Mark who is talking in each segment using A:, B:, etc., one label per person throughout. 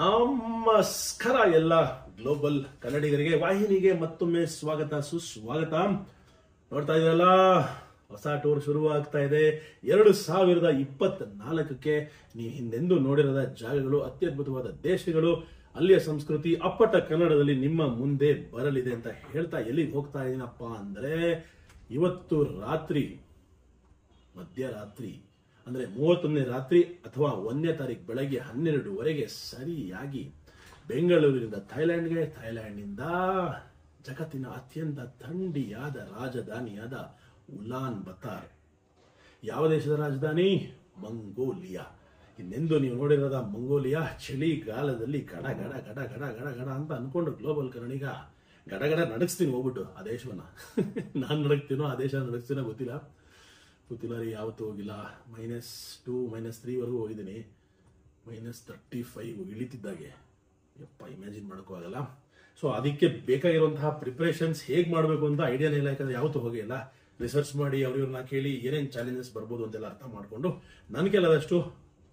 A: ನಮಸ್ಕಾರ ಎಲ್ಲ ಗ್ಲೋಬಲ್ ಕನ್ನಡಿಗರಿಗೆ, ವಾಹಿನಿಗೆ ಮತ್ತೊಮ್ಮೆ ಸ್ವಾಗತ, ಸುಸ್ವಾಗತ. ನೋಡ್ತಾ ಇದ್ರಲ್ಲ ಹೊಸ ಟೂರ್ ಶುರು ಆಗ್ತಾ ಇದೆ. ಎರಡು ಸಾವಿರದ ಇಪ್ಪತ್ತ ನಾಲ್ಕಕ್ಕೆ ನೀವು ಹಿಂದೆಂದೂ ನೋಡಿರದ ಜಾಗಗಳು, ಅತ್ಯದ್ಭುತವಾದ ದೇಶಗಳು, ಅಲ್ಲಿಯ ಸಂಸ್ಕೃತಿ, ಅಪ್ಪಟ ಕನ್ನಡದಲ್ಲಿ ನಿಮ್ಮ ಮುಂದೆ ಬರಲಿದೆ ಅಂತ ಹೇಳ್ತಾ ಎಲ್ಲಿಗೆ ಹೋಗ್ತಾ ಇದೀನಪ್ಪ ಅಂದ್ರೆ, ಇವತ್ತು ರಾತ್ರಿ, ಮಧ್ಯರಾತ್ರಿ ಅಂದ್ರೆ ಮೂವತ್ತೊಂದನೇ ರಾತ್ರಿ ಅಥವಾ ಒಂದನೇ ತಾರೀಕು ಬೆಳಗ್ಗೆ ಹನ್ನೆರಡುವರೆಗೆ ಸರಿಯಾಗಿ ಬೆಂಗಳೂರಿನಿಂದ ಥೈಲ್ಯಾಂಡ್ಗೆ ಥೈಲ್ಯಾಂಡ್ನಿಂದ ಜಗತ್ತಿನ ಅತ್ಯಂತ ಥಂಡಿಯಾದ ರಾಜಧಾನಿಯಾದ ಉಲಾನ್ ಬತಾರ್. ಯಾವ ದೇಶದ ರಾಜಧಾನಿ? ಮಂಗೋಲಿಯಾ. ಇನ್ನೆಂದು ನೀವು ನೋಡಿರೋದ ಮಂಗೋಲಿಯಾ? ಚಳಿಗಾಲದಲ್ಲಿ ಗಡ ಗಡ ಗಡ ಗಡ ಗಡ ಗಡ ಅಂತ ಅನ್ಕೊಂಡು ಗ್ಲೋಬಲ್ ಕನ್ನಡಿಗ ಗಡಗಡ ಗಡ ನಡಗಿಸ್ತೀನಿ ಹೋಗ್ಬಿಟ್ಟು ಆ ದೇಶವನ್ನ. ನಾನು ನಡಗ್ತೀನೋ ಆ ದೇಶ ನಡಗ್ತೀನೋ ಗೊತ್ತಿಲ್ಲ. ಗೊತ್ತಿಲ್ಲ ರೀ, ಯಾವತ್ತೂ ಹೋಗಿಲ್ಲ. ಮೈನಸ್ ಟು ಮೈನಸ್ ತ್ರೀವರೆಗೂ ಹೋಗಿದ್ದೀನಿ. ಮೈನಸ್ ತರ್ಟಿ ಫೈವ್ ಇಳಿತಿದ್ದಾಗೆ. ಯಪ್ಪ ಇಮ್ಯಾಜಿನ್ ಮಾಡೋಕ್ಕಾಗಲ್ಲ ಸೊ ಅದಕ್ಕೆ ಬೇಕಾಗಿರುವಂತಹ ಪ್ರಿಪ್ರೇಷನ್ಸ್ ಹೇಗೆ ಮಾಡಬೇಕು ಅಂತ ಐಡಿಯಾನೇ ಇಲ್ಲ, ಯಾಕಂದ್ರೆ ಯಾವತ್ತೂ ಹೋಗಿಲ್ಲ ರಿಸರ್ಚ್ ಮಾಡಿ ಅವ್ರಿವ್ರನ್ನ ಕೇಳಿ ಏನೇನು ಚಾಲೆಂಜಸ್ ಬರ್ಬೋದು ಅಂತೆಲ್ಲ ಅರ್ಥ ಮಾಡಿಕೊಂಡು ನನ್ನ ಕೆಲದಷ್ಟು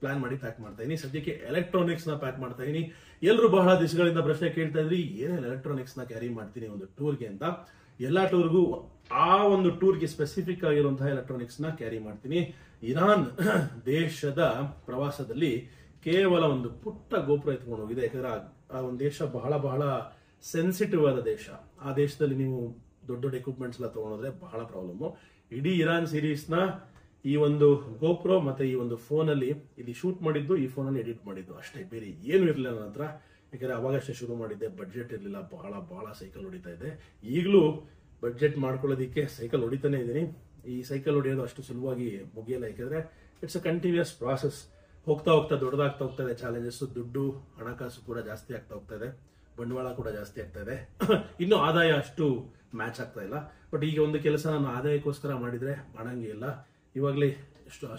A: ಪ್ಲಾನ್ ಮಾಡಿ ಪ್ಯಾಕ್ ಮಾಡ್ತಾ ಇದೀನಿ. ಸದ್ಯಕ್ಕೆ ಎಲೆಕ್ಟ್ರಾನಿಕ್ಸ್ನ ಪ್ಯಾಕ್ ಮಾಡ್ತಾ ಇದೀನಿ. ಎಲ್ಲರೂ ಬಹಳ ದಿವಸಗಳಿಂದ ಪ್ರಶ್ನೆ ಕೇಳ್ತಾ ಇದ್ರಿ, ಏನೇನು ಎಲೆಕ್ಟ್ರಾನಿಕ್ಸ್ನ ಕ್ಯಾರಿ ಮಾಡ್ತೀನಿ ಒಂದು ಟೂರ್ಗೆ ಅಂತ. ಎಲ್ಲಾ ಟೂರ್ಗೂ ಆ ಒಂದು ಟೂರ್ಗೆ ಸ್ಪೆಸಿಫಿಕ್ ಆಗಿರುವಂತಹ ಎಲೆಕ್ಟ್ರಾನಿಕ್ಸ್ನ ಕ್ಯಾರಿ ಮಾಡ್ತೀನಿ. ಇರಾನ್ ದೇಶದ ಪ್ರವಾಸದಲ್ಲಿ ಕೇವಲ ಒಂದು ಪುಟ್ಟ ಗೋಪುರ ಎತ್ಕೊಂಡು ಹೋಗಿದೆ ಯಾಕಂದ್ರೆ ಆ- ಒಂದು ದೇಶ ಬಹಳ ಬಹಳ ಸೆನ್ಸಿಟಿವ್ ಆದ ದೇಶ. ಆ ದೇಶದಲ್ಲಿ ನೀವು ದೊಡ್ಡ ದೊಡ್ಡ ಎಕ್ವಿಪ್ಮೆಂಟ್ಸ್ ಎಲ್ಲ ತಗೊಂಡ್ರೆ ಬಹಳ ಪ್ರಾಬ್ಲಮ್ ಇಡೀ ಇರಾನ್ ಸೀರೀಸ್ನ ಈ ಒಂದು ಗೋಪ್ರೋ ಮತ್ತೆ ಈ ಒಂದು ಫೋನ್ ಅಲ್ಲಿ ಇಲ್ಲಿ ಶೂಟ್ ಮಾಡಿದ್ದು, ಈ ಫೋನ್ ಅಲ್ಲಿ ಎಡಿಟ್ ಮಾಡಿದ್ದು ಅಷ್ಟೇ. ಬೇರೆ ಏನು ಇರಲಿಲ್ಲ ನನ್ನ ಯಾಕಂದ್ರೆ ಅವಾಗಷ್ಟೇ ಶುರು ಮಾಡಿದ್ದೆ ಬಡ್ಜೆಟ್ ಇರಲಿಲ್ಲ, ಬಹಳ ಬಹಳ ಸೈಕಲ್ ಹೊಡಿತಾ ಇದ್ದೆ ಈಗಲೂ ಬಡ್ಜೆಟ್ ಮಾಡ್ಕೊಳ್ಳೋದಕ್ಕೆ ಸೈಕಲ್ ಹೊಡಿತಾನೆ ಇದ್ದೀನಿ. ಈ ಸೈಕಲ್ ಹೊಡೆಯೋದು ಅಷ್ಟು ಸುಲಭವಾಗಿ ಮುಗಿಯಲ್ಲ, ಯಾಕೆಂದರೆ ಇಟ್ಸ್ ಅ ಕಂಟಿನ್ಯೂಸ್ ಪ್ರಾಸೆಸ್ ಹೋಗ್ತಾ ಹೋಗ್ತಾ ದೊಡ್ಡದಾಗ್ತಾ ಹೋಗ್ತಾ ಇದೆ ಚಾಲೆಂಜಸ್ ದುಡ್ಡು, ಹಣಕಾಸು ಕೂಡ ಜಾಸ್ತಿ ಆಗ್ತಾ ಹೋಗ್ತಾ ಇದೆ, ಬಂಡವಾಳ ಕೂಡ ಜಾಸ್ತಿ ಆಗ್ತಾ ಇದೆ. ಇನ್ನು ಆದಾಯ ಅಷ್ಟು ಮ್ಯಾಚ್ ಆಗ್ತಾ ಇಲ್ಲ. ಬಟ್ ಈಗ ಒಂದು ಕೆಲಸ ನಾನು ಆದಾಯಕ್ಕೋಸ್ಕರ ಮಾಡಿದ್ರೆ ಮಾಡಂಗೆ ಇಲ್ಲ ಇವಾಗಲೇ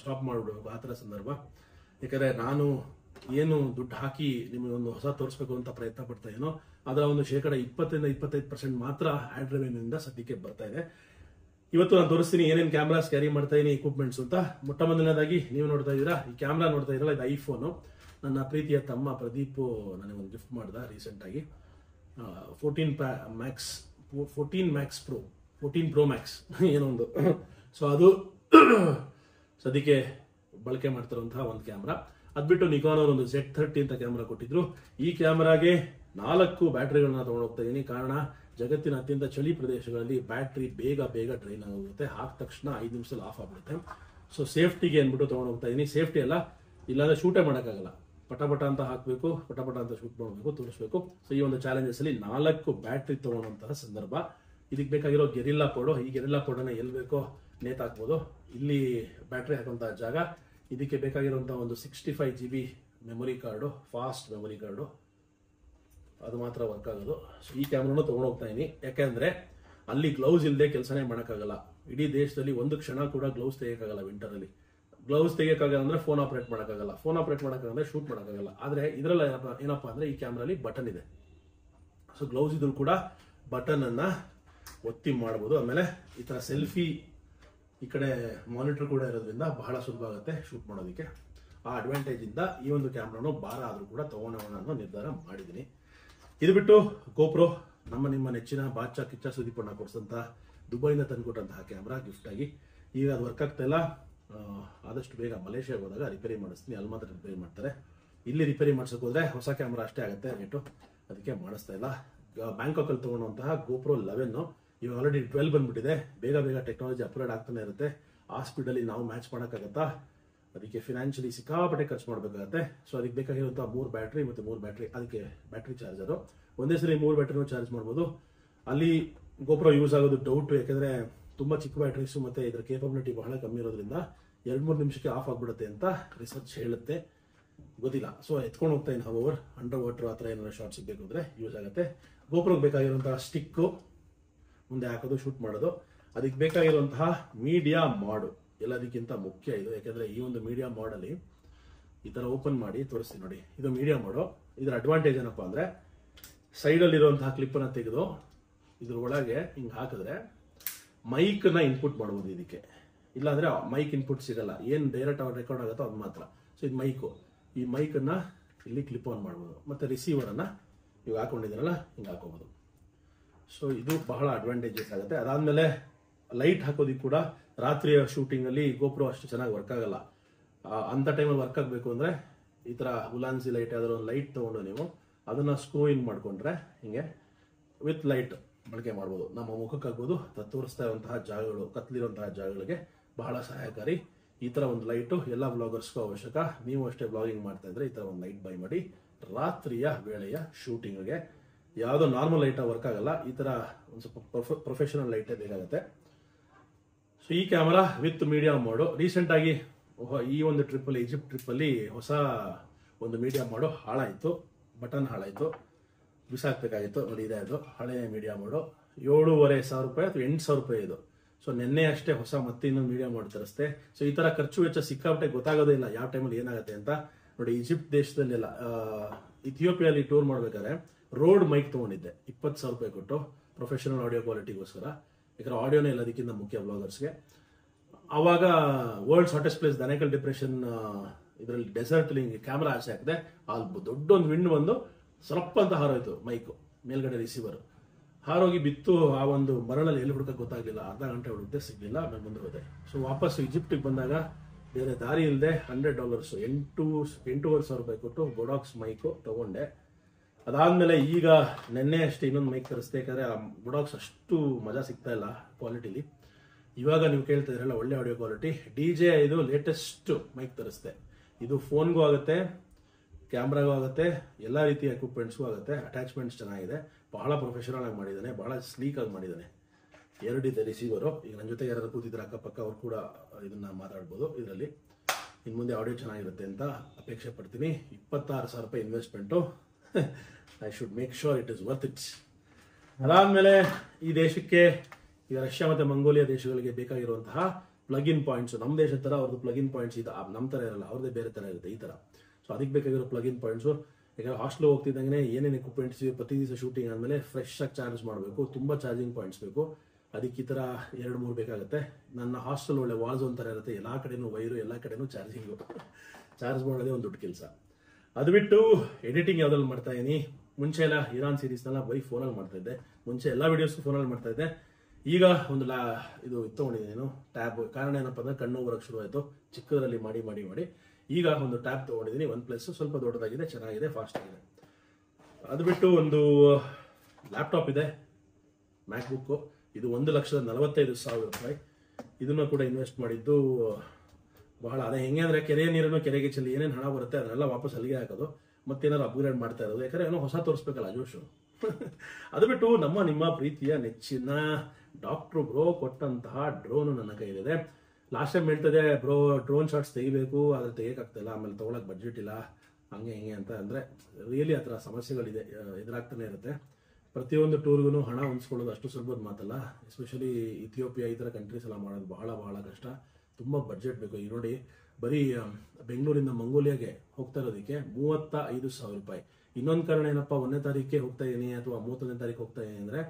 A: ಸ್ಟಾಪ್ ಮಾಡಿಬಿಡ್ಬೇಕು, ಆ ಥರ ಸಂದರ್ಭ. ಯಾಕಂದ್ರೆ ನಾನು ಏನು ದುಡ್ಡು ಹಾಕಿ ನಿಮಗೆ ಒಂದು ಹೊಸ ತೋರಿಸ್ಬೇಕು ಅಂತ ಪ್ರಯತ್ನ ಪಡ್ತಾ ಏನೋ ಅದರ ಒಂದು ಶೇಕಡ ಇಪ್ಪತ್ತರಿಂದ ಇಪ್ಪತ್ತೈದು ಪರ್ಸೆಂಟ್ ಮಾತ್ರ ಆಡ್ ರೆವೆನ್ಯೂನಿಂದ ಸದ್ಯಕ್ಕೆ ಬರ್ತಾ ಇದೆ. ಇವತ್ತು ನಾನು ತೋರಿಸ್ತೀನಿ ಏನೇನು ಕ್ಯಾಮ್ರಾಸ್ ಕ್ಯಾರಿ ಮಾಡ್ತಾ ಇದೀನಿ ಎಕ್ವಿಪ್ಮೆಂಟ್ಸ್ ಅಂತ. ಮೊಟ್ಟ ಮೊದಲನೇದಾಗಿ ನೀವು ನೋಡ್ತಾ ಇದ್ದೀರಾ, ಈ ಕ್ಯಾಮ್ರಾ ನೋಡ್ತಾ ಇದ್ದೀರಲ್ಲ, ಇದು ಐಫೋನು ನನ್ನ ಪ್ರೀತಿಯ ತಮ್ಮ ಪ್ರದೀಪ್ ನನಗೆ ಒಂದು ಗಿಫ್ಟ್ ಮಾಡ್ದ ರೀಸೆಂಟಾಗಿ fourteen ಪ್ಯಾ max fourteen max pro fourteen pro max ಏನೋ ಒಂದು. ಸೊ ಅದು ಸದ್ಯಕ್ಕೆ ಬಳಕೆ ಮಾಡ್ತಿರುವಂತಹ ಒಂದು ಕ್ಯಾಮ್ರಾ ಅದ್ಬಿಟ್ಟು ನಿಕಾನ್ ಅವರು ಒಂದು ಜೆಡ್ ಥರ್ಟಿ ಅಂತ ಕ್ಯಾಮ್ರಾ ಕೊಟ್ಟಿದ್ರು. ಈ ಕ್ಯಾಮ್ರಾಗೆ ನಾಲ್ಕು ಬ್ಯಾಟ್ರಿಗಳನ್ನ ತಗೊಂಡು ಇದ್ದೀನಿ ಕಾರಣ ಜಗತ್ತಿನ ಅತ್ಯಂತ ಚಳಿ ಪ್ರದೇಶಗಳಲ್ಲಿ ಬ್ಯಾಟ್ರಿ ಬೇಗ ಬೇಗ ಡ್ರೈನ್ ಆಗೋಗುತ್ತೆ. ಆದ ತಕ್ಷಣ ಐದು ನಿಮಿಷದಲ್ಲಿ ಆಫ್ ಆಗ್ಬಿಡುತ್ತೆ. ಸೊ ಸೇಫ್ಟಿಗೆ ಅಂದ್ಬಿಟ್ಟು ತೊಗೊಂಡೋಗ್ತಾ ಇದೀನಿ. ಸೇಫ್ಟಿ ಅಲ್ಲ, ಇಲ್ಲಾಂದ್ರೆ ಶೂಟೇ ಮಾಡೋಕ್ಕಾಗಲ್ಲ. ಪಟಪಟ ಪಟ ಅಂತ ಹಾಕಬೇಕು ಪಟ ಪಟ ಅಂತ ಶೂಟ್ ಮಾಡಬೇಕು, ತೋರಿಸ್ಬೇಕು. ಸೊ ಈ ಒಂದು ಚಾಲೆಂಜಸ್ ಅಲ್ಲಿ ನಾಲ್ಕು ಬ್ಯಾಟ್ರಿ ತೊಗೊಳ್ಳೋಂತಹ ಸಂದರ್ಭ. ಇದಕ್ಕೆ ಬೇಕಾಗಿರೋ ಗೆರಿಲ್ಲಾ ಕೋಡು ಈ ಗೆರಿಲ್ಲಾ ಕೋಡನ್ನ ಎಲ್ಲಿ ಬೇಕೋ ನೇತಾಕ್ಬೋದು ಇಲ್ಲಿ ಬ್ಯಾಟ್ರಿ ಹಾಕುವಂತಹ ಜಾಗ ಇದಕ್ಕೆ ಬೇಕಾಗಿರುವಂತಹ ಒಂದು sixty five G B memory card fast memory card ಅದು ಮಾತ್ರ ವರ್ಕ್ ಆಗೋದು. ಈ ಕ್ಯಾಮ್ರಾನು ತೊಗೊಂಡೋಗ್ತಾ ಇದೀನಿ. ಯಾಕೆಂದ್ರೆ ಅಲ್ಲಿ ಗ್ಲೌಸ್ ಇಲ್ಲದೆ ಕೆಲಸನೇ ಮಾಡೋಕ್ಕಾಗಲ್ಲ. ಇಡೀ ದೇಶದಲ್ಲಿ ಒಂದು ಕ್ಷಣ ಕೂಡ ಗ್ಲೌಸ್ ತೆಗಿಯೋಕ್ಕಾಗಲ್ಲ ವಿಂಟರಲ್ಲಿ ಗ್ಲೌಸ್ ತೆಗಿಯೋಕ್ಕಾಗಲ್ಲ ಅಂದ್ರೆ ಫೋನ್ ಆಪರೇಟ್ ಮಾಡೋಕ್ಕಾಗಲ್ಲ. ಫೋನ್ ಆಪರೇಟ್ ಮಾಡೋಕ್ಕಾಗಲ್ಲ ಶೂಟ್ ಮಾಡೋಕ್ಕಾಗಲ್ಲ. ಆದ್ರೆ ಇದರಲ್ಲಿ ಏನಪ್ಪ ಅಂದ್ರೆ ಈ ಕ್ಯಾಮ್ರಲ್ಲಿ ಬಟನ್ ಇದೆ. ಸೊ ಗ್ಲೌಸ್ ಇದ್ರೂ ಕೂಡ ಬಟನ್ ಅನ್ನ ಒತ್ತಿ ಮಾಡ್ಬೋದು. ಆಮೇಲೆ ಈ ತರ ಸೆಲ್ಫಿ ಈ ಕಡೆ ಮಾನಿಟರ್ ಕೂಡ ಇರೋದ್ರಿಂದ ಬಹಳ ಸುಲಭ ಆಗುತ್ತೆ ಶೂಟ್ ಮಾಡೋದಕ್ಕೆ. ಆ ಅಡ್ವಾಂಟೇಜ್ ಇಂದ ಈ ಒಂದು ಕ್ಯಾಮ್ರಾನು ಭಾರ ಆದರೂ ಕೂಡ ತಗೊಳ್ಳೋಣ ಅನ್ನೋ ನಿರ್ಧಾರ ಮಾಡಿದ್ದೀನಿ. ಇದು ಬಿಟ್ಟು ಗೋಪ್ರೋ ನಮ್ಮ ನಿಮ್ಮ ನೆಚ್ಚಿನ ಬಾಚ ಕಿಚ್ಚ ಸುದೀಪಣ್ಣ ಕೊಡಿಸಂತ ದುಬೈನ ತಂದುಕೊಟ್ಟಂತಹ ಕ್ಯಾಮ್ರಾ ಗಿಫ್ಟ್ ಆಗಿ ಈಗ ಅದು ವರ್ಕ್ ಆಗ್ತಾ ಇಲ್ಲ. ಆದಷ್ಟು ಬೇಗ ಮಲೇಷ್ಯಾಗೆ ಹೋದಾಗ ರಿಪೇರಿ ಮಾಡಿಸ್ತೀನಿ. ಅಲ್ಲಿ ಮಾತ್ರ ರಿಪೇರಿ ಮಾಡ್ತಾರೆ. ಇಲ್ಲಿ ರಿಪೇರಿ ಮಾಡ್ಸಕ್ಕೆ ಹೋದ್ರೆ ಹೊಸ ಕ್ಯಾಮ್ರಾ ಅಷ್ಟೇ ಆಗುತ್ತೆ ರೇಟು ಅದಕ್ಕೆ ಮಾಡಿಸ್ತಾ ಇಲ್ಲ. ಬ್ಯಾಂಕಾಕಲ್ಲಿ ತಗೊಂಡಂತಹ ಗೋಪ್ರೋ ಲೆವೆನ್ ಇವಾಗ ಆಲ್ರೆಡಿ ಟ್ವೆಲ್ ಬಂದ್ಬಿಟ್ಟಿದೆ. ಬೇಗ ಬೇಗ ಟೆಕ್ನಾಲಜಿ ಅಪ್ಗ್ರೇಡ್ ಆಗ್ತಾನೆ ಇರುತ್ತೆ. ಆ ಸ್ಪೀಡಲ್ಲಿ ನಾವು ಮ್ಯಾಚ್ ಮಾಡೋಕ್ಕಾಗತ್ತಾ? ಅದಕ್ಕೆ ಫಿನಾನ್ಷಿಯಲಿ ಸಿಕ್ಕಾಪಟ್ಟೆ ಖರ್ಚು ಮಾಡಬೇಕಾಗತ್ತೆ. ಸೊ ಅದಕ್ಕೆ ಬೇಕಾಗಿರುವಂಥ ಮೂರು ಬ್ಯಾಟ್ರಿ ಮತ್ತು ಮೂರು ಬ್ಯಾಟ್ರಿ ಅದಕ್ಕೆ ಬ್ಯಾಟ್ರಿ ಚಾರ್ಜರು ಒಂದೇ ಸರಿ ಮೂರು ಬ್ಯಾಟ್ರಿನೂ ಚಾರ್ಜ್ ಮಾಡ್ಬೋದು. ಅಲ್ಲಿ ಗೋಪುರ ಯೂಸ್ ಆಗೋದು ಡೌಟು ಯಾಕೆಂದರೆ ತುಂಬ ಚಿಕ್ಕ ಬ್ಯಾಟ್ರೀಸು ಮತ್ತು ಇದರ ಕೇಪಬಿಲಿಟಿ ಬಹಳ ಕಮ್ಮಿ ಇರೋದ್ರಿಂದ ಎರಡು ಮೂರು ನಿಮಿಷಕ್ಕೆ ಆಫ್ ಆಗಿಬಿಡುತ್ತೆ ಅಂತ ರಿಸರ್ಚ್ ಹೇಳುತ್ತೆ. ಗೊತ್ತಿಲ್ಲ. ಸೊ ಎತ್ಕೊಂಡು ಹೋಗ್ತಾ ಇನ್ ಹವರ್ ಅಂಡರ್ ವಾಟರ್ ಆ ಥರ ಏನಾದ್ರು ಶಾರ್ಟ್ ಸಿಗಬೇಕು ಅಂದ್ರೆ ಯೂಸ್ ಆಗುತ್ತೆ ಗೋಪುರಕ್ಕೆ ಬೇಕಾಗಿರುವಂಥ ಸ್ಟಿಕ್ಕು ಮುಂದೆ ಹಾಕೋದು ಶೂಟ್ ಮಾಡೋದು. ಅದಕ್ಕೆ ಬೇಕಾಗಿರುವಂತಹ ಮೀಡಿಯಾ ಮಾಡು ಎಲ್ಲದಕ್ಕಿಂತ ಮುಖ್ಯ ಇದು. ಯಾಕಂದ್ರೆ ಈ ಒಂದು ಮೀಡಿಯಾ ಮಾಡಲ್ಲಿ ಈ ಥರ ಓಪನ್ ಮಾಡಿ ತೋರಿಸ್ತೀನಿ ನೋಡಿ. ಇದು ಮೀಡಿಯಾ ಮಾಡು ಇದರ ಅಡ್ವಾಂಟೇಜ್ ಏನಪ್ಪಾ ಅಂದ್ರೆ ಸೈಡಲ್ಲಿರುವಂತಹ ಕ್ಲಿಪ್ಪನ್ನು ತೆಗೆದು ಇದ್ರ ಒಳಗೆ ಹಿಂಗೆ ಹಾಕಿದ್ರೆ ನ ಇನ್ಪುಟ್ ಮಾಡ್ಬೋದು ಇದಕ್ಕೆ. ಇಲ್ಲಾಂದ್ರೆ ಮೈಕ್ ಇನ್ಪುಟ್ ಸಿಗಲ್ಲ. ಏನು ಡೈರೆಕ್ಟ್ ರೆಕಾರ್ಡ್ ಆಗುತ್ತೋ ಅದು ಮಾತ್ರ. ಸೊ ಇದು ಮೈಕು ಈ ಮೈಕನ್ನು ಇಲ್ಲಿ ಕ್ಲಿಪ್ ಆನ್ ಮಾಡ್ಬೋದು. ಮತ್ತು ರಿಸೀವರನ್ನು ಇವಾಗ ಹಾಕೊಂಡಿದ್ದೀರಲ್ಲ, ಹಿಂಗೆ ಹಾಕೋಬೋದು. ಸೊ ಇದು ಬಹಳ ಅಡ್ವಾಂಟೇಜಸ್ ಆಗುತ್ತೆ. ಅದಾದಮೇಲೆ ಲೈಟ್ ಹಾಕೋದಿಕ್ಕೆ ಕೂಡ ರಾತ್ರಿಯ ಶೂಟಿಂಗಲ್ಲಿ ಗೋಪ್ರೋ ಅಷ್ಟು ಚೆನ್ನಾಗಿ ವರ್ಕ್ ಆಗಲ್ಲ. ಅಂಥ ಟೈಮಲ್ಲಿ ವರ್ಕ್ ಆಗಬೇಕು ಅಂದರೆ ಈ ಥರ ಹುಲಾನ್ಸಿ ಲೈಟ್ ಯಾವ್ದಾದ್ರು ಒಂದು ಲೈಟ್ ತೊಗೊಂಡು ನೀವು ಅದನ್ನು ಸ್ಕ್ರೂ ಇನ್ ಮಾಡಿಕೊಂಡ್ರೆ ಹಿಂಗೆ ವಿತ್ ಲೈಟ್ ಬಳಕೆ ಮಾಡ್ಬೋದು. ನಮ್ಮ ಮುಖಕ್ಕಾಗ್ಬೋದು ಅಥವಾ ತೋರಿಸ್ತಾ ಇರುವಂತಹ ಜಾಗಗಳು ಕತ್ಲಿರುವಂತಹ ಜಾಗಗಳಿಗೆ ಬಹಳ ಸಹಾಯಕಾರಿ. ಈ ಥರ ಒಂದು ಲೈಟು ಎಲ್ಲ ಬ್ಲಾಗರ್ಸ್ಗೂ ಅವಶ್ಯಕ. ನೀವು ಅಷ್ಟೇ ಬ್ಲಾಗಿಂಗ್ ಮಾಡ್ತಾ ಇದ್ರೆ ಈ ಥರ ಒಂದು ಲೈಟ್ ಬೈ ಮಾಡಿ ರಾತ್ರಿಯ ವೇಳೆಯ ಶೂಟಿಂಗ್ಗೆ ಯಾವುದೋ ನಾರ್ಮಲ್ ಲೈಟ್ ವರ್ಕ್ ಆಗಲ್ಲ ಈ ಥರ ಒಂದು ಸ್ವಲ್ಪ ಪ್ರೊಫೆಷನಲ್ ಲೈಟೇ ಬೇಕಾಗುತ್ತೆ. ಸೊ ಈ camera with media mode recent ಆಗಿ ಓಹೋ, ಈ ಒಂದು ಟ್ರಿಪ್ಪಲ್ಲಿ ಈಜಿಪ್ಟ್ ಟ್ರಿಪ್ಪಲ್ಲಿ ಹೊಸ ಒಂದು ಮೀಡಿಯಾ ಮೋಡು ಹಾಳಾಯಿತು ಬಟನ್ ಹಾಳಾಯಿತು ಬಿಸಾಕ್ಬೇಕಾಗಿತ್ತು. ನೋಡಿ ಇದೆ ಅದು ಹಳೆ ಮೀಡಿಯಾ ಮೋಡು ಏಳೂವರೆ ಸಾವಿರ ರೂಪಾಯಿ ಅಥವಾ ಎಂಟು ಸಾವಿರ ರೂಪಾಯಿ ಇದು. ಸೊ ನಿನ್ನೆ ಅಷ್ಟೇ ಹೊಸ ಮತ್ತೆ ಇನ್ನೊಂದು ಮೀಡಿಯಾ ಮೋಡ್ ತರಿಸ್ತೆ ಸೊ ಈ ತರ ಖರ್ಚು ವೆಚ್ಚ ಸಿಕ್ಕಾಪಟ್ಟೆ ಗೊತ್ತಾಗೋದೇ ಇಲ್ಲ ಯಾವ ಟೈಮಲ್ಲಿ ಏನಾಗುತ್ತೆ ಅಂತ. ನೋಡಿ ಈಜಿಪ್ಟ್ ದೇಶದಲ್ಲೆಲ್ಲ ಇಥಿಯೋಪಿಯಲ್ಲಿ ಟೂರ್ ಮಾಡ್ಬೇಕಾದ್ರೆ ರೋಡ್ ಮೈಕ್ ತಗೊಂಡಿದ್ದೆ. ಇಪ್ಪತ್ತು ಸಾವಿರ ರೂಪಾಯಿ ಕೊಟ್ಟು ಪ್ರೊಫೆಷನಲ್ ಆಡಿಯೋ ಕ್ವಾಲಿಟಿಗೋಸ್ಕರ ಯಾಕಂದ್ರೆ ಆಡಿಯೋನೇ ಇಲ್ಲ ಅದಕ್ಕಿಂತ ಮುಖ್ಯ ಬ್ಲಾಗರ್ಸ್ಗೆ ಆವಾಗ world shortest place Danakil depression ಇದರಲ್ಲಿ ಡೆಸರ್ಟ್ ಹಿಂಗೆ ಕ್ಯಾಮ್ರಾ ಆಸೆ ಹಾಕಿದೆ ಅಲ್ಲಿ ದೊಡ್ಡ ಒಂದು ವಿಂಡ್ ಬಂದು ಸ್ವಲ್ಪ ಅಂತ ಹಾರೋಯ್ತು ಮೈಕು, ಮೇಲ್ಗಡೆ ರಿಸೀವರ್ ಹಾರೋಗಿ ಬಿತ್ತು, ಆ ಒಂದು ಮರಳಲ್ಲಿ ಎಲ್ಲಿ ಹುಡುಕಕ್ಕೆ ಗೊತ್ತಾಗಲಿಲ್ಲ. ಅರ್ಧ ಗಂಟೆ ಹುಡುಕದೆ ಸಿಗ್ಲಿಲ್ಲ, ಆಮೇಲೆ ಮುಂದೆ ಹೋದೆ. ಸೊ ವಾಪಸ್ ಈಜಿಪ್ಟಿಗೆ ಬಂದಾಗ ಬೇರೆ ದಾರಿ ಇಲ್ಲದೆ ಹಂಡ್ರೆಡ್ ಡಾಲರ್ಸ್ ಎಂಟು, ಎಂಟೂವರೆ ಸಾವಿರ ರೂಪಾಯಿ ಕೊಟ್ಟು ಬೊಡಾಕ್ಸ್ ಮೈಕು ತಗೊಂಡೆ. ಅದಾದ್ಮೇಲೆ ಈಗ ನೆನ್ನೆ ಅಷ್ಟೇ ಇನ್ನೊಂದು ಮೈಕ್ ತರಿಸ್ದೆ, ಯಾಕಂದರೆ ಆ ಬುಡಾಕ್ಸ್ ಅಷ್ಟು ಮಜಾ ಸಿಗ್ತಾ ಇಲ್ಲ ಕ್ವಾಲಿಟಿಲಿ ಇವಾಗ ನೀವು ಕೇಳ್ತಾ ಇದ್ರಲ್ಲ ಒಳ್ಳೆ ಆಡಿಯೋ ಕ್ವಾಲಿಟಿ ಡಿ ಜೆ ಇದು ಲೇಟೆಸ್ಟ್ ಮೈಕ್ ತರಿಸ್ದೆ. ಇದು ಫೋನ್ಗೂ ಆಗುತ್ತೆ ಕ್ಯಾಮ್ರಾಗೂ ಆಗುತ್ತೆ, ಎಲ್ಲ ರೀತಿಯ ಎಕ್ವಿಪ್ಮೆಂಟ್ಸ್ಗೂ ಆಗುತ್ತೆ. ಅಟ್ಯಾಚ್ಮೆಂಟ್ಸ್ ಚೆನ್ನಾಗಿದೆ. ಬಹಳ ಪ್ರೊಫೆಷನಲ್ ಆಗಿ ಮಾಡಿದ್ದಾನೆ, ಬಹಳ ಸ್ಲೀಕ್ ಆಗಿ ಮಾಡಿದ್ದಾನೆ. ಎರಡಿದೆ ರಿಸೀವರು ಈಗ ನನ್ನ ಜೊತೆ ಯಾರಾದ್ರು ಕೂತಿದ್ರೆ ಅಕ್ಕಪಕ್ಕ ಅವ್ರು ಕೂಡ ಇದನ್ನ ಮಾತಾಡ್ಬೋದು ಇದರಲ್ಲಿ. ಇನ್ನು ಮುಂದೆ ಆಡಿಯೋ ಚೆನ್ನಾಗಿರುತ್ತೆ ಅಂತ ಅಪೇಕ್ಷೆ ಪಡ್ತೀನಿ. ಇಪ್ಪತ್ತಾರು ಸಾವಿರ ರೂಪಾಯಿ investment I should make sure it is worth it's ಅದಾದ್ಮೇಲೆ ಈ ದೇಶಕ್ಕೆ ಈಗ ರಷ್ಯಾ ಮತ್ತೆ ಮಂಗೋಲಿಯಾ ದೇಶಗಳಿಗೆ ಬೇಕಾಗಿರುವಂತಹ ಪ್ಲಗಿನ್ ಪಾಯಿಂಟ್ಸ್ ನಮ್ಮ ದೇಶದ ತರ ಅವ್ರದ್ದು ಪ್ಲಗಿನ್ ಪಾಯಿಂಟ್ಸ್ ಇದು ನಮ್ಮ ತರ ಇರಲ್ಲ ಅವ್ರದ್ದೇ ಬೇರೆ ತರ ಇರುತ್ತೆ ಈ ತರ. ಸೊ ಅದಕ್ಕೆ ಬೇಕಾಗಿರೋ ಪ್ಲಗಿನ್ ಪಾಯಿಂಟ್ಸು ಯಾಕಂದ್ರೆ ಹಾಸ್ಟೆಲ್ ಹೋಗ್ತಿದ್ದಂಗೆ ಏನೇನು ಎಕ್ವಿಪ್ಮೆಂಟ್ಸ್ ಪ್ರತಿ ದಿವಸ ಶೂಟಿಂಗ್ ಆದಮೇಲೆ ಫ್ರೆಶ್ ಆಗಿ ಚಾರ್ಜ್ ಮಾಡಬೇಕು, ತುಂಬ ಚಾರ್ಜಿಂಗ್ ಪಾಯಿಂಟ್ಸ್ ಬೇಕು. ಅದಕ್ಕೆ ಈ ಥರ ಎರಡು, ಮೂರು ಬೇಕಾಗುತ್ತೆ. ನನ್ನ ಹಾಸ್ಟೆಲ್ ಒಳ್ಳೆ ವಾಲ್ಸ್ ಒಂಥರ ಥರ ಇರುತ್ತೆ, ಎಲ್ಲ ಕಡೆನೂ ವೈರು ಎಲ್ಲ ಕಡೆನೂ ಚಾರ್ಜಿಂಗು ಚಾರ್ಜ್ ಮಾಡೋದೇ ಒಂದು ದೊಡ್ಡ ಕೆಲಸ. ಅದು ಬಿಟ್ಟು ಎಡಿಟಿಂಗ್ ಯಾವ್ದ್ರಲ್ಲಿ ಮಾಡ್ತಾ ಇದೀನಿ? ಮುಂಚೆ ಎಲ್ಲ ಇರಾನ್ ಸೀರೀಸ್ನೆಲ್ಲ ಬರೀ ಫೋನಲ್ಲಿ ಮಾಡ್ತಾ ಇದ್ದೆ. ಮುಂಚೆ ಎಲ್ಲ ವಿಡಿಯೋಸ್ ಫೋನಲ್ಲಿ ಮಾಡ್ತಾ ಇದ್ದೆ. ಈಗ ಒಂದು ಲಾ ಇದು ತಗೊಂಡಿದ್ದೀನಿ ಟ್ಯಾಬ್ ಕಾರಣ ಏನಪ್ಪ ಅಂದ್ರೆ ಕಣ್ಣು ಬರೋಕ್ಕೆ ಶುರುವಾಯಿತು ಚಿಕ್ಕದರಲ್ಲಿ ಮಾಡಿ ಮಾಡಿ ಮಾಡಿ. ಈಗ ಒಂದು ಟ್ಯಾಬ್ ತೊಗೊಂಡಿದ್ದೀನಿ ಒನ್ ಪ್ಲಸ್ ಸ್ವಲ್ಪ ದೊಡ್ಡದಾಗಿದೆ, ಚೆನ್ನಾಗಿದೆ ಫಾಸ್ಟ್ ಆಗಿದೆ. ಅದು ಬಿಟ್ಟು ಒಂದು ಲ್ಯಾಪ್ಟಾಪ್ ಇದೆ ಮ್ಯಾಕ್ಬುಕ್ಕು ಇದು ಒಂದು ಲಕ್ಷದ ನಲವತ್ತೈದು ಸಾವಿರ ರೂಪಾಯಿ. ಇದನ್ನು ಕೂಡ ಇನ್ವೆಸ್ಟ್ ಮಾಡಿದ್ದು ಬಹಳ. ಅದೇ ಹೆಂಗೆ ಅಂದರೆ ಕೆರೆ ನೀರನ್ನು ಕೆರೆಗೆ ಚೆಲ್ಲಿ ಏನೇನು ಹಣ ಬರುತ್ತೆ ಅದನ್ನೆಲ್ಲ ವಾಪಸ್ ಅಲ್ಲಿಗೆ ಹಾಕೋದು, ಮತ್ತೇನಾದ್ರು ಅಪ್ಗ್ರೇಡ್ ಮಾಡ್ತಾ ಇರೋದು ಯಾಕಂದ್ರೆ ಏನೋ ಹೊಸ ತೋರಿಸ್ಬೇಕಲ್ಲ ಜೋಶು ಅದು ಬಿಟ್ಟು ನಮ್ಮ ನಿಮ್ಮ ಪ್ರೀತಿಯ ನೆಚ್ಚಿನ ಡಾಕ್ಟ್ರು ಬ್ರೋ ಕೊಟ್ಟಂತಹ ಡ್ರೋನು ನನ್ನ ಕೈಲಿದೆ ಲಾಸ್ಟ್ ಟೈಮ್ ಹೇಳ್ತದೆ ಬ್ರೋ ಡ್ರೋನ್ ಶಾಟ್ಸ್ ತೆಗಿಬೇಕು, ಆದರೆ ತೆಗಿಯೋಕ್ಕಾಗ್ತಿಲ್ಲ, ಆಮೇಲೆ ತಗೊಳಕ್ ಬಜೆಟ್ ಇಲ್ಲ, ಹಂಗೆ ಹಿಂಗೆ ಅಂತ. ಅಂದರೆ ರಿಯಲಿ ಆ ಥರ ಸಮಸ್ಯೆಗಳಿದೆ, ಎದುರಾಗ್ತಾನೆ ಇರುತ್ತೆ. ಪ್ರತಿಯೊಂದು ಟೂರ್ಗೂ ಹಣ ಹೊಂದಿಸ್ಕೊಳ್ಳೋದು ಅಷ್ಟು ಸುಲಭದ ಮಾತಲ್ಲ. ಎಸ್ಪೆಷಲಿ ಇಥಿಯೋಪಿಯಾ ಈ ಥರ ಕಂಟ್ರೀಸ್ ಎಲ್ಲ ಮಾಡೋದು ಬಹಳ ಬಹಳ ಕಷ್ಟ. ತುಂಬ ಬಜೆಟ್ ಬೇಕು. ಈಗ ನೋಡಿ ಬರೀ ಬೆಂಗಳೂರಿಂದ ಮಂಗೋಲಿಯಾಗೆ ಹೋಗ್ತಾ ಇರೋದಕ್ಕೆ ಮೂವತ್ತ ಐದು ಸಾವಿರ ರೂಪಾಯಿ. ಇನ್ನೊಂದು ಕಾರಣ ಏನಪ್ಪ, ಒಂದನೇ ತಾರೀಕೇ ಹೋಗ್ತಾ ಇದೀನಿ ಅಥವಾ ಮೂವತ್ತೊಂದನೇ ತಾರೀಕು ಹೋಗ್ತಾ ಇದೀನಿ ಅಂದ್ರೆ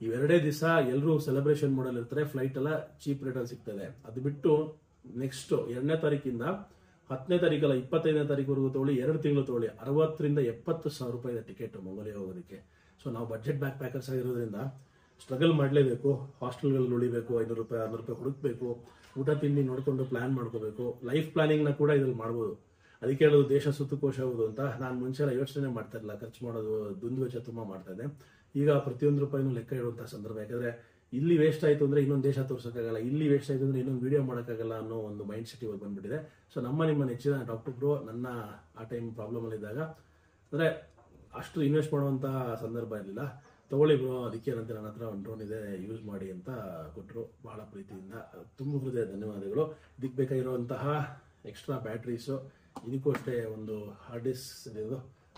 A: ಇವೆರಡೇ ದಿವಸ ಎಲ್ಲರೂ ಸೆಲೆಬ್ರೇಷನ್ ಮಾಡಲ್ ಇರ್ತಾರೆ ಫ್ಲೈಟ್ ಎಲ್ಲ ಚೀಪ್ ರೇಟಲ್ಲಿ ಸಿಗ್ತದೆ. ಅದು ಬಿಟ್ಟು ನೆಕ್ಸ್ಟ್ ಎರಡನೇ ತಾರೀಕಿಂದ ಹತ್ತನೇ ತಾರೀಕಲ್ಲ ಇಪ್ಪತ್ತೈದನೇ ತಾರೀಕುವರೆಗೂ ತೊಗೊಳ್ಳಿ, ಎರಡು ತಿಂಗಳು ತೊಗೊಳ್ಳಿ, ಅರವತ್ತರಿಂದ ಎಪ್ಪತ್ತು ಸಾವಿರ ರೂಪಾಯಿ ಟಿಕೆಟ್ ಮಂಗೋಲಿಯ ಹೋಗೋದಕ್ಕೆ. ಸೊ ನಾವು ಬಜೆಟ್ ಬ್ಯಾಕ್ ಪ್ಯಾಕರ್ಸ್ ಆಗಿರೋದ್ರಿಂದ ಸ್ಟ್ರಗಲ್ ಮಾಡಲೇಬೇಕು. ಹಾಸ್ಟೆಲ್ಗಳಲ್ಲಿ ಉಳಿಬೇಕು, ಐನೂರು ರೂಪಾಯಿ, ಆರ್ನೂರು ರೂಪಾಯಿ ಹುಡುಕ್ಬೇಕು. ಊಟ ತಿಂಡಿ ನೋಡಿಕೊಂಡು ಪ್ಲಾನ್ ಮಾಡ್ಕೋಬೇಕು. ಲೈಫ್ ಪ್ಲಾನಿಂಗ್ನ ಕೂಡ ಇದ್ರಲ್ಲಿ ಮಾಡ್ಬೋದು. ಅದಕ್ಕೆ ಹೇಳೋದು ದೇಶ ಸುತ್ತಕೋಶ ಹೌದು ಅಂತ ನಾನು ಮುಂಚೆ ಎಲ್ಲ ಯೋಚನೆ ಮಾಡ್ತಾ ಇರಲಿಲ್ಲ. ಖರ್ಚು ಮಾಡೋದು ದುಂದುವೆಚ್ಚ ತುಂಬ ಮಾಡ್ತಾ ಇದ್ದೆ. ಈಗ ಪ್ರತಿಯೊಂದು ರೂಪಾಯಿನೂ ಲೆಕ್ಕ ಇಡುವಂತಹ ಸಂದರ್ಭ. ಯಾಕಂದ್ರೆ ಇಲ್ಲಿ ವೇಸ್ಟ್ ಆಯ್ತು ಅಂದ್ರೆ ಇನ್ನೊಂದು ದೇಶ ತೋರ್ಸೋಕ್ಕಾಗಲ್ಲ, ಇಲ್ಲಿ ವೇಸ್ಟ್ ಆಯ್ತು ಅಂದ್ರೆ ಇನ್ನೊಂದು ವಿಡಿಯೋ ಮಾಡೋಕ್ಕಾಗಲ್ಲ ಅನ್ನೋ ಒಂದು ಮೈಂಡ್ ಸೆಟ್ ಇವಾಗ ಬಂದ್ಬಿಟ್ಟಿದೆ. ಸೊ ನಮ್ಮ ನಿಮ್ಮ ನೆಚ್ಚಿನ ಡಾಕ್ಟರ್ ಬ್ರೋ ನನ್ನ ಆ ಟೈಮ್ ಪ್ರಾಬ್ಲಮ್ ಅಲ್ಲಿದ್ದಾಗ, ಅಂದ್ರೆ ಅಷ್ಟು ಇನ್ವೆಸ್ಟ್ ಮಾಡುವಂತ ಸಂದರ್ಭ ಇರಲಿಲ್ಲ. ತಗೊಳ್ಳಿ ಬ್ರೋ, ಅದಕ್ಕೆ ಏನಂತ ನನ್ನ ಹತ್ರ ಒಂದು ಡ್ರೋನ್ ಇದೆ ಯೂಸ್ ಮಾಡಿ ಅಂತ ಕೊಟ್ಟರು ಭಾಳ ಪ್ರೀತಿಯಿಂದ. ತುಂಬ ಹೃದಯ ಧನ್ಯವಾದಗಳು. ಇದಕ್ಕೆ ಬೇಕಾಗಿರುವಂತಹ ಎಕ್ಸ್ಟ್ರಾ ಬ್ಯಾಟ್ರೀಸು ಇದಕ್ಕೂ ಅಷ್ಟೇ ಒಂದು ಹಾರ್ಡ್ ಡಿಸ್ಕ್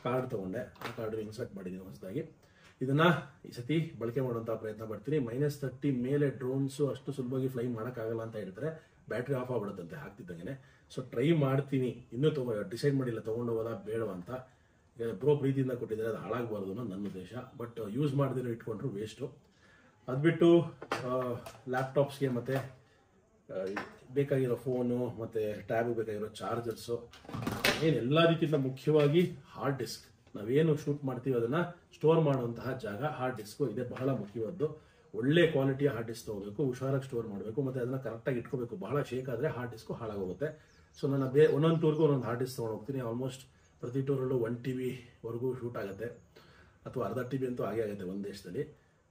A: ಕಾರ್ಡ್ ತಗೊಂಡೆ. ಆ ಕಾರ್ಡ್ ಇನ್ಸರ್ಟ್ ಮಾಡಿದ್ದೀನಿ ಹೊಸದಾಗಿ. ಇದನ್ನು ಈ ಸತಿ ಬಳಕೆ ಮಾಡುವಂಥ ಪ್ರಯತ್ನ ಪಡ್ತೀನಿ. ಮೈನಸ್ ತರ್ಟಿ ಮೇಲೆ ಡ್ರೋನ್ಸು ಅಷ್ಟು ಸುಲಭವಾಗಿ ಫ್ಲೈ ಮಾಡೋಕ್ಕಾಗಲ್ಲ ಅಂತ ಹೇಳ್ತಾರೆ. ಬ್ಯಾಟ್ರಿ ಆಫ್ ಆಗ್ಬಿಡುತ್ತಂತೆ ಹಾಕ್ತಿದ್ದಂಗೆ ಸೊ ಟ್ರೈ ಮಾಡ್ತೀನಿ. ಇನ್ನೂ ತೊಗೊ ಡಿಸೈಡ್ ಮಾಡಿಲ್ಲ, ತಗೊಂಡು ಹೋಗೋದಾ ಬೇಡವಾ ಬ್ರೋ ಪ್ರೀತಿಯಿಂದ ಕೊಟ್ಟಿದ್ದಾರೆ, ಅದು ಹಾಳಾಗಬಾರ್ದು ಅನ್ನೋ ನನ್ನ ಉದ್ದೇಶ. ಬಟ್ ಯೂಸ್ ಮಾಡದಿರೋ ಇಟ್ಕೊಂಡ್ರು ವೇಸ್ಟು ಅದು ಬಿಟ್ಟು ಲ್ಯಾಪ್ಟಾಪ್ಸ್ಗೆ ಮತ್ತು ಬೇಕಾಗಿರೋ ಫೋನು ಮತ್ತು ಟ್ಯಾಬ್ ಬೇಕಾಗಿರೋ ಚಾರ್ಜರ್ಸು ಏನು ಎಲ್ಲ ಎಲ್ಲದಕ್ಕಿಂತ ಮುಖ್ಯವಾಗಿ ಹಾರ್ಡ್ ಡಿಸ್ಕ್ ನಾವೇನು ಶೂಟ್ ಮಾಡ್ತೀವಿ ಅದನ್ನು ಸ್ಟೋರ್ ಮಾಡುವಂತಹ ಜಾಗ ಹಾರ್ಡ್ ಡಿಸ್ಕು ಇದೆ ಬಹಳ ಮುಖ್ಯವಾದ್ದು. ಒಳ್ಳೆ ಕ್ವಾಲಿಟಿಯ ಹಾರ್ಡ್ ಡಿಸ್ಕ್ ತೊಗೋಬೇಕು, ಹುಷಾರಾಗಿ ಸ್ಟೋರ್ ಮಾಡಬೇಕು, ಮತ್ತು ಅದನ್ನು ಕರೆಕ್ಟಾಗಿ ಇಟ್ಕೋಬೇಕು. ಬಹಳ ಶೇಕ್ ಆದರೆ ಹಾರ್ಡ್ ಡಿಸ್ಕು ಹಾಳಾಗೋಗುತ್ತೆ. ಸೊ ನಾನು ಬೇ, ಒಂದೊಂದು ಟೂರ್ಗೂ ಒಂದೊಂದು ಹಾರ್ಡ್ ಡಿಸ್ಕ್ ತೊಗೊಂಡು ಹೋಗ್ತೀನಿ. ಆಲ್ಮೋಸ್ಟ್ ಪ್ರತಿ ಟೂರಲ್ಲೂ ಒನ್ ಟಿ ವಿವರೆಗೂ ಶೂಟ್ ಆಗುತ್ತೆ. ಅಥವಾ ಅರ್ಧ ಟಿ ವಿ ಅಂತೂ ಆಗೇ ಆಗುತ್ತೆ ಒಂದು ದೇಶದಲ್ಲಿ.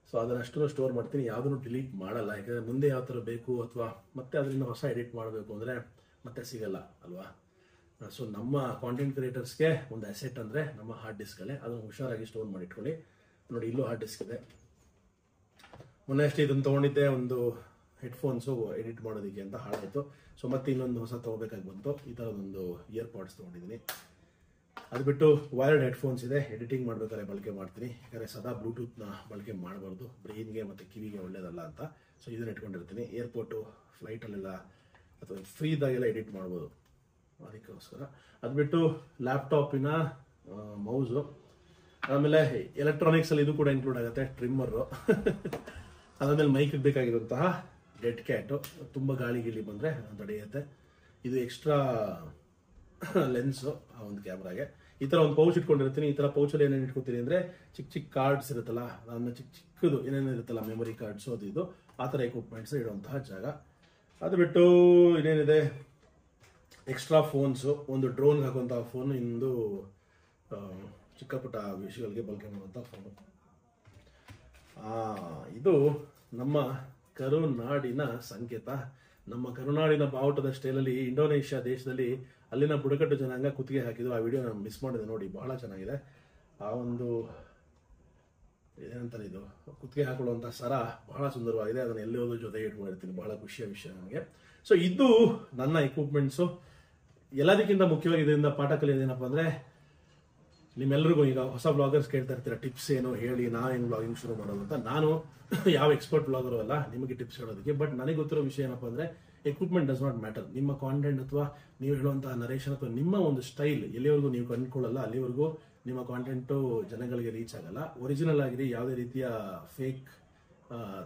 A: ಸೊ ಅದನ್ನಷ್ಟು ಸ್ಟೋರ್ ಮಾಡ್ತೀನಿ. ಯಾವುದನ್ನು ಡಿಲೀಟ್ ಮಾಡಲ್ಲ. ಯಾಕಂದರೆ ಮುಂದೆ ಯಾವ ಥರ ಬೇಕು ಅಥವಾ ಮತ್ತೆ ಅದರಿಂದ ಹೊಸ ಎಡಿಟ್ ಮಾಡಬೇಕು ಅಂದರೆ ಮತ್ತೆ ಸಿಗಲ್ಲ, ಅಲ್ವಾ? ಸೊ ನಮ್ಮ ಕಾಂಟೆಂಟ್ ಕ್ರಿಯೇಟರ್ಸ್ಗೆ ಒಂದು ಅಸೆಟ್ ಅಂದರೆ ನಮ್ಮ ಹಾರ್ಡ್ ಡಿಸ್ಕಲ್ಲೇ ಅದನ್ನು ಹುಷಾರಾಗಿ ಸ್ಟೋರ್ ಮಾಡಿ ಇಟ್ಕೊಳ್ಳಿ ನೋಡಿ, ಇಲ್ಲೂ ಹಾರ್ಡ್ ಡಿಸ್ಕ್ ಇದೆ. ಮೊನ್ನೆ ಅಷ್ಟೇ ಇದನ್ನು ತೊಗೊಂಡಿದ್ದೆ, ಒಂದು ಹೆಡ್ಫೋನ್ಸು ಎಡಿಟ್ ಮಾಡೋದಕ್ಕೆ ಅಂತ ಹಾಳಾಯಿತು. ಸೊ ಮತ್ತೆ ಇನ್ನೊಂದು ಹೊಸ ತೊಗೋಬೇಕಾಗಿ ಬಂತು. ಈ ಥರದೊಂದು ಇಯರ್ ಪಾಡ್ಸ್ ತೊಗೊಂಡಿದ್ದೀನಿ. ಅದು ಬಿಟ್ಟು ವೈರ್ಡ್ ಹೆಡ್ಫೋನ್ಸ್ ಇದೆ, ಎಡಿಟಿಂಗ್ ಮಾಡಬೇಕಾದ್ರೆ ಬಳಕೆ ಮಾಡ್ತೀನಿ. ಯಾಕಂದರೆ ಸದಾ ಬ್ಲೂಟೂತ್ನ ಬಳಕೆ ಮಾಡಬಾರ್ದು. ಬ್ರೈನ್ಗೆ ಮತ್ತು ಕಿವಿಗೆ ಒಳ್ಳೇದಲ್ಲ ಅಂತ. ಸೊ ಇದನ್ನ ಇಟ್ಕೊಂಡಿರ್ತೀನಿ. ಏರ್ಪೋರ್ಟು ಫ್ಲೈಟಲ್ಲೆಲ್ಲ ಅಥವಾ ಫ್ರೀದಾಗೆಲ್ಲ ಎಡಿಟ್ ಮಾಡ್ಬೋದು. ಅದಕ್ಕೋಸ್ಕರ. ಅದು ಬಿಟ್ಟು ಲ್ಯಾಪ್ಟಾಪಿನ ಮೌಸು ಆಮೇಲೆ ಎಲೆಕ್ಟ್ರಾನಿಕ್ಸಲ್ಲಿ ಇದು ಕೂಡ ಇನ್ಕ್ಲೂಡ್ ಆಗುತ್ತೆ ಟ್ರಿಮ್ಮರು ಅದಾದಮೇಲೆ ಮೈಕಿಗೆ ಬೇಕಾಗಿರುವಂತಹ ಡೆಡ್ ಕ್ಯಾಟು ತುಂಬ ಗಾಳಿ ಗಿಳಿ ಬಂದರೆ ತಡೆಯುತ್ತೆ. ಇದು ಎಕ್ಸ್ಟ್ರಾ ಲೆನ್ಸು ಆ ಒಂದು ಕ್ಯಾಮ್ರಾಗೆ ಈ ಥರ ಒಂದು ಪೌಚ್ ಇಟ್ಕೊಂಡಿರ್ತೀನಿ. ಈ ಥರ ಪೌಚಲ್ಲಿ ಏನೇನು ಇಟ್ಕೊತೀನಿ ಅಂದರೆ ಚಿಕ್ಕ ಚಿಕ್ಕ ಕಾರ್ಡ್ಸ್ ಇರುತ್ತಲ್ಲ ನನ್ನ ಚಿಕ್ಕ ಚಿಕ್ಕದು ಏನೇನು ಇರುತ್ತಲ್ಲ ಮೆಮೊರಿ ಕಾರ್ಡ್ಸು ಅದು ಇದು, ಆ ಥರ ಎಕ್ವಿಪ್ಮೆಂಟ್ಸ್ ಇಡುವಂತಹ ಜಾಗ. ಅದು ಬಿಟ್ಟು ಇನ್ನೇನಿದೆ? ಎಕ್ಸ್ಟ್ರಾ ಫೋನ್ಸು ಒಂದು ಡ್ರೋನ್ಗೆ ಹಾಕುವಂಥ ಫೋನು ಇಂದು ಚಿಕ್ಕ ಪುಟ್ಟ ವಿಷಯಗಳಿಗೆ ಬಳಕೆ ಮಾಡುವಂಥ ಫೋನು ಇದು ನಮ್ಮ ಕರುನಾಡಿನ ಸಂಕೇತ. ನಮ್ಮ ಕರುನಾಡಿನ ಬಾವುಟದ ಸ್ಟೈಲಲ್ಲಿ ಇಂಡೋನೇಷ್ಯಾ ದೇಶದಲ್ಲಿ ಅಲ್ಲಿನ ಬುಡಕಟ್ಟು ಜನಾಂಗ ಕುತ್ತಿಗೆ ಹಾಕಿದ್ದು ಆ ವಿಡಿಯೋ ನಾನು ಮಿಸ್ ಮಾಡಿದೆ ನೋಡಿ, ಬಹಳ ಚೆನ್ನಾಗಿದೆ. ಆ ಒಂದು ಏನಂತಾರೆ ಇದು? ಕುತ್ತಿಗೆ ಹಾಕೊಳ್ಳುವಂಥ ಸರ ಬಹಳ ಸುಂದರವಾಗಿದೆ. ಅದನ್ನು ಎಲ್ಲಿ ಜೊತೆ ಇಟ್ಕೊಂಡಿರ್ತೀನಿ. ಬಹಳ ಖುಷಿಯ ವಿಷಯ ನನಗೆ ಸೊ ಇದು ನನ್ನ ಎಕ್ವಿಪ್ಮೆಂಟ್ಸು ಎಲ್ಲದಕ್ಕಿಂತ ಮುಖ್ಯವಾಗಿ ಇದರಿಂದ ಪಾಠ ಕಲಿಯೋದೇನಪ್ಪ ಅಂದರೆ ನಿಮ್ಮೆಲ್ಲರಿಗೂ ಈಗ ಹೊಸ ಬ್ಲಾಗರ್ಸ್ ಕೇಳ್ತಾ ಇರ್ತೀರ ಟಿಪ್ಸ್ ಏನು ಹೇಳಿ ನಾ ಹೆಂಗ್ ಬ್ಲಾಗಿಂಗ್ ಶುರು ಮಾಡೋದು ಅಂತ. ನಾನು ಯಾವ ಎಕ್ಸ್ಪರ್ಟ್ ಬ್ಲಾಗರು ಅಲ್ಲ, ನಿಮಗೆ ಟಿಪ್ಸ್ ಹೇಳೋದಕ್ಕೆ. ಬಟ್ ನನಗೆ ಗೊತ್ತಿರೋ ವಿಷಯ ಏನಪ್ಪ ಅಂದ್ರೆ ಎಕ್ವಿಪ್ಮೆಂಟ್ ಡಸ್ ನಾಟ್ ಮ್ಯಾಟರ್ ನಿಮ್ಮ ಕಾಂಟೆಂಟ್ ಅಥವಾ ನೀವು ಹೇಳುವಂತಹ ನರೇಶನ್ ಅಥವಾ ನಿಮ್ಮ ಒಂದು ಸ್ಟೈಲ್ ಎಲ್ಲಿವರೆಗೂ ನೀವು ಕಂಡುಕೊಳ್ಳಲ್ಲ, ಅಲ್ಲಿವರೆಗೂ ನಿಮ್ಮ ಕಾಂಟೆಂಟು ಜನಗಳಿಗೆ ರೀಚ್ ಆಗಲ್ಲ. ಒರಿಜಿನಲ್ ಆಗಿರಿ ಯಾವುದೇ ರೀತಿಯ ಫೇಕ್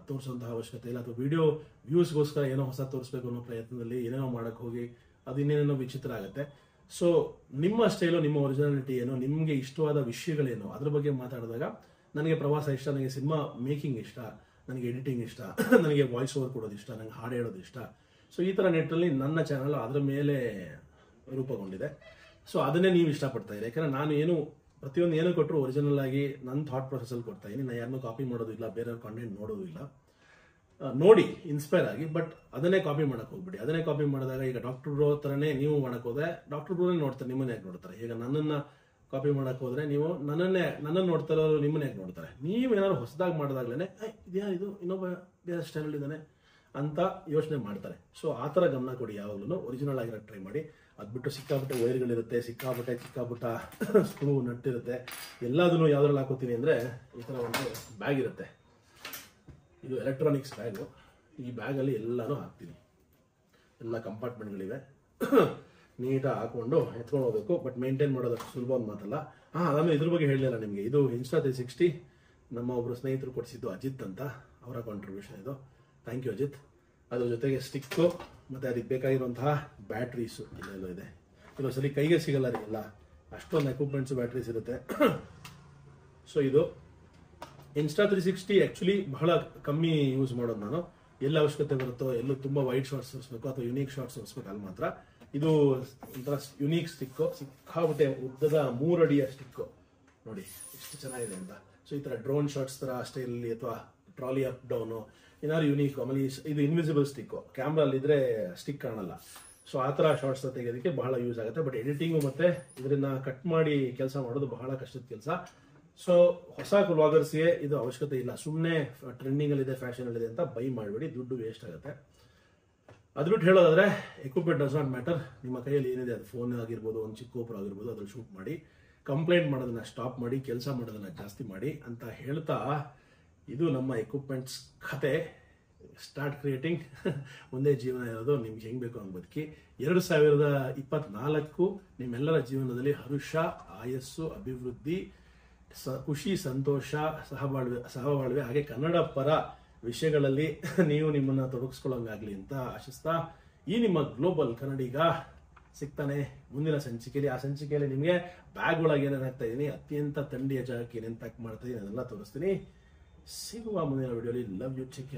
A: ತೋರಿಸುವಂತಹ ಅವಶ್ಯಕತೆ ಇಲ್ಲ. ಅಥವಾ ವಿಡಿಯೋ ವ್ಯೂಸ್ಗೋಸ್ಕರ ಏನೋ ಹೊಸ ತೋರಿಸ್ಬೇಕು ಅನ್ನೋ ಪ್ರಯತ್ನದಲ್ಲಿ ಏನೇನೋ ಮಾಡಕ್ ಹೋಗಿ, ಅದು ಇನ್ನೇನೇನೋ ವಿಚಿತ್ರ ಆಗುತ್ತೆ. ಸೊ ನಿಮ್ಮ ಸ್ಟೈಲು ನಿಮ್ಮ ಒರಿಜಿನಾಲಿಟಿ ಏನು ನಿಮಗೆ ಇಷ್ಟವಾದ ವಿಷಯಗಳೇನು? ಅದ್ರ ಬಗ್ಗೆ ಮಾತಾಡಿದಾಗ ನನಗೆ ಪ್ರವಾಸ ಇಷ್ಟ ನನಗೆ ಸಿನಿಮಾ ಮೇಕಿಂಗ್ ಇಷ್ಟ ನನಗೆ ಎಡಿಟಿಂಗ್ ಇಷ್ಟ ನನಗೆ ವಾಯ್ಸ್ ಓವರ್ ಕೊಡೋದು ಇಷ್ಟ ನನಗೆ ಹಾಡು ಹೇಳೋದು ಇಷ್ಟ. ಸೊ ಈ ಥರ ನೆಟ್ಟಲ್ಲಿ ನನ್ನ ಚಾನಲ್ ಅದರ ಮೇಲೆ ರೂಪಗೊಂಡಿದೆ. ಸೊ ಅದನ್ನೇ ನೀವು ಇಷ್ಟಪಡ್ತಾ ಇದ್ದೀರಿ? ಯಾಕಂದರೆ ನಾನು ಏನು ಪ್ರತಿಯೊಂದು ಏನು ಕೊಟ್ಟರು ಒರಿಜಿನಲ್ ಆಗಿ ನನ್ನ ಥಾಟ್ ಪ್ರೊಸೆಸಲ್ಲಿ ಕೊಡ್ತಾ ಇದ್ದೀನಿ. ನಾನು ಯಾರನ್ನೂ ಕಾಪಿ ಮಾಡೋದು ಇಲ್ಲ ಬೇರೆಯವ್ರ ಕಂಟೆಂಟ್ ನೋಡೋದು ಇಲ್ಲ. ಆ, ನೋಡಿ ಇನ್ಸ್ಪೈರ್ ಆಗಿ ಬಟ್ ಅದನ್ನೇ ಕಾಪಿ ಮಾಡಕ್ ಹೋಗ್ಬಿಡಿ. ಅದನ್ನೇ ಕಾಪಿ ಮಾಡಿದಾಗ ಈಗ ಡಾಕ್ಟರ್ ಬ್ರೋ ಥರನೇ ನೀವು ಮಾಡಕ್ ಹೋದ್ರೆ ಡಾಕ್ಟರ್ ಬ್ರೋನೇ ನೋಡ್ತಾರೆ, ನಿಮ್ಮನ್ನ ಯಾಕೆ ನೋಡ್ತಾರೆ? ಈಗ ನನ್ನನ್ನ ಕಾಪಿ ಮಾಡಕ್ ಹೋದ್ರೆ ನೀವು ನನ್ನನ್ನೇ, ನನ್ನನ್ನು ನೋಡ್ತಾ ಇರೋರು ನಿಮ್ಮನ್ನ ಯಾಕೆ ನೋಡ್ತಾರೆ? ನೀವೇನಾದ್ರು ಹೊಸದಾಗಿ ಮಾಡಿದಾಗ್ಲೇ ಇದ್ಯಾ ಇದು? ಇನ್ನೊಬ್ಬ ಬೇರೆ ಸ್ಟೈಲ್ ಇದ್ದಾನೆ ಅಂತ ಯೋಚನೆ ಮಾಡ್ತಾರೆ. ಸೊ ಆ ಥರ ಗಮನ ಕೊಡಿ ಯಾವಾಗಲೂ ಒರಿಜಿನಲ್ ಆಗಿರೋ ಟ್ರೈ ಮಾಡಿ. ಅದ್ಬಿಟ್ಟು ಸಿಕ್ಕಾಪಟ್ಟೆ ವೈರ್ಗಳಿರುತ್ತೆ, ಸಿಕ್ಕಾಪಟ್ಟೆ ಚಿಕ್ಕಾಪುಟ್ಟ ಸ್ಕ್ರೂ ನಟ್ಟಿರುತ್ತೆ. ಎಲ್ಲದನ್ನು ಯಾವ್ದ್ರಲ್ಲಿ ಹಾಕೋತೀನಿ ಅಂದರೆ ಈ ಥರ ಒಂದು ಬ್ಯಾಗ್ ಇರುತ್ತೆ. ಇದು ಎಲೆಕ್ಟ್ರಾನಿಕ್ಸ್ ಬ್ಯಾಗು ಈ ಬ್ಯಾಗಲ್ಲಿ ಎಲ್ಲನೂ ಹಾಕ್ತೀನಿ. ಎಲ್ಲ ಕಂಪಾರ್ಟ್ಮೆಂಟ್ಗಳಿವೆ ನೀಟಾಗಿ ಹಾಕೊಂಡು ಎತ್ಕೊಂಡು ಹೋಗ್ಬೇಕು ಬಟ್ ಮೇಂಟೈನ್ ಮಾಡೋದಕ್ಕೆ ಸುಲಭ ಒಂದು ಮಾತಲ್ಲ. ಹಾಂ ಅದನ್ನು ಇದ್ರ ಬಗ್ಗೆ ಹೇಳಲಿಲ್ಲ ನಿಮಗೆ. ಇದು ಇನ್ಸ್ಟಾ ತ್ರೀ ಸಿಕ್ಸ್ಟಿ ನಮ್ಮ ಒಬ್ಬರು ಸ್ನೇಹಿತರು ಕೊಡಿಸಿದ್ದು ಅಜಿತ್ ಅಂತ ಅವರ ಕಾಂಟ್ರಿಬ್ಯೂಷನ್ ಇದು. Thank you Ajith. ಅದ್ರ ಜೊತೆಗೆ ಸ್ಟಿಕ್ಕು ಮತ್ತು ಅದಕ್ಕೆ ಬೇಕಾಗಿರುವಂತಹ ಬ್ಯಾಟ್ರೀಸು ಇಲ್ಲೆಲ್ಲೋ ಇದೆ. ಕೆಲವೊಂದ್ಸಲಿ ಕೈಗೆ ಸಿಗಲ್ಲ ರೀ ಎಲ್ಲ ಅಷ್ಟೊಂದು ಎಕ್ವಿಪ್ಮೆಂಟ್ಸ್ ಬ್ಯಾಟ್ರೀಸ್ ಇರುತ್ತೆ. ಸೊ ಇದು ಇನ್ಸ್ಟಾ ತ್ರೀ ಸಿಕ್ಸ್ಟಿ ಆಕ್ಚುಲಿ ಬಹಳ ಕಮ್ಮಿ ಯೂಸ್ ಮಾಡೋದು ನಾನು. ಎಲ್ಲ ಅವಶ್ಯಕತೆ ಬರುತ್ತೋ, ಎಲ್ಲೂ ತುಂಬಾ ವೈಟ್ ಶಾರ್ಟ್ಸ್ ತೋರಿಸ್ಬೇಕು ಅಥವಾ ಯುನೀಕ್ ಶಾರ್ಟ್ಸ್ ತೋರಿಸ್ಬೇಕು ಅಲ್ಲಿ ಮಾತ್ರ. ಇದು ಒಂಥರ ಯುನೀಕ್ ಸ್ಟಿಕ್ಕು ಸಿಕ್ಕಾಬಿಟ್ಟೆ ಉದ್ದದ ಮೂರಡಿಯ ಸ್ಟಿಕ್ಕು ನೋಡಿ, ಎಷ್ಟು ಚೆನ್ನಾಗಿದೆ ಅಂತ. ಸೊ ಈ ತರ ಡ್ರೋನ್ ಶಾರ್ಟ್ಸ್ ತರ ಸ್ಟೈಲಲ್ಲಿ ಅಥವಾ ಟ್ರಾಲಿ ಅಪ್ ಡೌನು ಏನಾದ್ರು ಯುನೀಕ್ ಆಮೇಲೆ ಇದು ಇನ್ವಿಸಿಬಲ್ ಸ್ಟಿಕ್ಕು ಕ್ಯಾಮ್ರಲ್ಲಿ ಇದ್ರೆ ಸ್ಟಿಕ್ ಕಾಣಲ್ಲ. ಸೊ ಆ ಥರ ಶಾರ್ಟ್ಸ್ ತೆಗೆಯೋದಕ್ಕೆ ಬಹಳ ಯೂಸ್ ಆಗುತ್ತೆ. ಬಟ್ ಎಡಿಟಿಂಗು ಮತ್ತೆ ಇದರಿಂದ ಕಟ್ ಮಾಡಿ ಕೆಲಸ ಮಾಡೋದು ಬಹಳ ಕಷ್ಟದ ಕೆಲಸ. ಸೊ ಹೊಸ ವ್ಲಾಗರ್ಸ್ಗೆ ಇದು ಅವಶ್ಯಕತೆ ಇಲ್ಲ. ಸುಮ್ಮನೆ ಟ್ರೆಂಡಿಂಗ್ ಅಲ್ಲಿ ಇದೆ ಫ್ಯಾಷನ್ ಅಲ್ಲಿ ಇದೆ ಅಂತ ಬೈ ಮಾಡಬೇಡಿ. ದುಡ್ಡು ವೇಸ್ಟ್ ಆಗುತ್ತೆ. ಅದು ಬಿಟ್ಟು ಹೇಳೋದಾದ್ರೆ ಎಕ್ವಿಪ್ಮೆಂಟ್ ಡಸ್ ನಾಟ್ ಮ್ಯಾಟರ್ ನಿಮ್ಮ ಕೈಯಲ್ಲಿ ಏನಿದೆ, ಅದು ಫೋನ್ ಆಗಿರ್ಬೋದು, ಒಂದು ಚಿಕ್ಕ ಗೋಪುರ ಆಗಿರ್ಬೋದು, ಅದ್ರಲ್ಲಿ ಶೂಟ್ ಮಾಡಿ ಕಂಪ್ಲೇಂಟ್ ಮಾಡೋದನ್ನ ಸ್ಟಾಪ್ ಮಾಡಿ, ಕೆಲಸ ಮಾಡೋದನ್ನ ಜಾಸ್ತಿ ಮಾಡಿ ಅಂತ ಹೇಳ್ತಾ, ಇದು ನಮ್ಮ ಎಕ್ವಿಪ್ಮೆಂಟ್ಸ್ ಕತೆ. ಸ್ಟಾರ್ಟ್ ಕ್ರಿಯೇಟಿಂಗ್ ಒಂದೇ ಜೀವನ ಇರೋದು, ನಿಮ್ಗೆ ಹೆಂಗೆ ಬೇಕು ಹಂಗೆ ಬದುಕಿ. ಎರಡು ಸಾವಿರದ ಇಪ್ಪತ್ನಾಲ್ಕು, ನಿಮ್ಮೆಲ್ಲರ ಜೀವನದಲ್ಲಿ ಹರುಷ, ಆಯಸ್ಸು, ಅಭಿವೃದ್ಧಿ ಸ, ಖುಷಿ, ಸಂತೋಷ ಸಹಬಾಳ್ವೆ ಸಹಬಾಳ್ವೆ ಹಾಗೆ ಕನ್ನಡ ಪರ ವಿಷಯಗಳಲ್ಲಿ ನೀವು ನಿಮ್ಮನ್ನು ತೊಡಗಿಸ್ಕೊಳ್ಳೋಂಗಾಗಲಿ ಅಂತ ಆಶಿಸ್ತಾ ಈ ನಿಮ್ಮ ಗ್ಲೋಬಲ್ ಕನ್ನಡಿಗ ಸಿಗ್ತಾನೆ ಮುಂದಿನ ಸಂಚಿಕೆಯಲ್ಲಿ. ಆ ಸಂಚಿಕೆಯಲ್ಲಿ ನಿಮಗೆ ಬ್ಯಾಗ್ ಒಳಗೆ ಏನೇನು ಹಾಕ್ತಾ ಇದ್ದೀನಿ ಅತ್ಯಂತ ತಂಡಿಯ ಜಾಗಕ್ಕೆ ಏನೇನು ಪ್ಯಾಕ್ ಮಾಡ್ತಾ ಇದೀನಿ ಅದೆಲ್ಲ ತೋರಿಸ್ತೀನಿ. ಸಿಗುವ ಮುಂದಿನ ವಿಡಿಯೋಲಿ ಲವ್ ಯು ಚಿಕ್ಕ